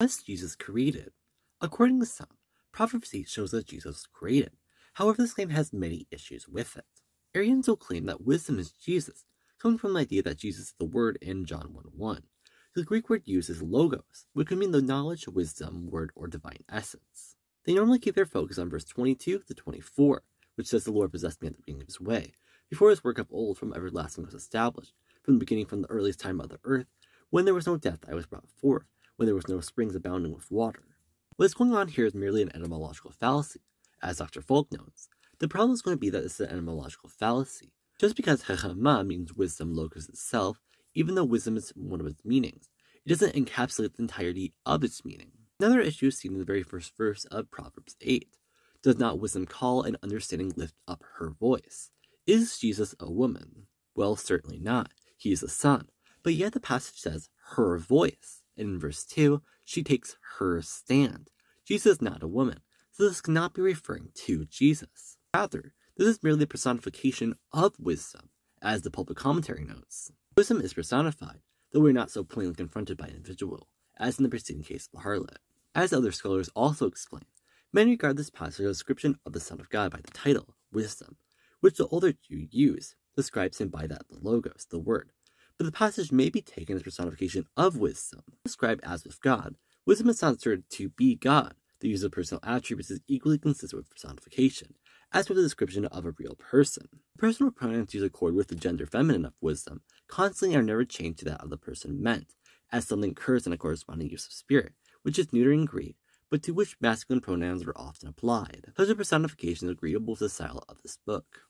Was Jesus created? According to some, 8 shows that Jesus was created. However, this claim has many issues with it. Arians will claim that wisdom is Jesus, coming from the idea that Jesus is the Word in John 1 1. The Greek word used is logos, which could mean the knowledge, wisdom, word, or divine essence. They normally keep their focus on verse 22 to 24, which says the Lord possessed me at the beginning of his way, before his work of old from everlasting was established, from the beginning from the earliest time of the earth, when there was no death I was brought forth, when there was no springs abounding with water. What is going on here is merely an etymological fallacy, as Dr. Falk notes. The problem is going to be that it's an etymological fallacy. Just because Chechama means wisdom logos itself, even though wisdom is one of its meanings, it doesn't encapsulate the entirety of its meaning. Another issue is seen in the very first verse of Proverbs 8. Does not wisdom call and understanding lift up her voice? Is Jesus a woman? Well, certainly not. He is a son. But yet the passage says her voice. In verse 2, she takes her stand. Jesus is not a woman, so this cannot be referring to Jesus. Rather, this is merely a personification of wisdom, as the pulpit commentary notes. Wisdom is personified, though we are not so plainly confronted by an individual, as in the preceding case of the harlot. As other scholars also explain, many regard this passage as a description of the Son of God by the title, Wisdom, which the older Jew use, describes him by that the Logos, the Word. But the passage may be taken as personification of wisdom. Described as with God, wisdom is asserted to be God. The use of personal attributes is equally consistent with personification, as with the description of a real person. Personal pronouns use accord with the gender feminine of wisdom, constantly are never changed to that of the person meant, as something occurs in a corresponding use of spirit, which is neuter in Greek, but to which masculine pronouns are often applied. Such a personification is agreeable to the style of this book.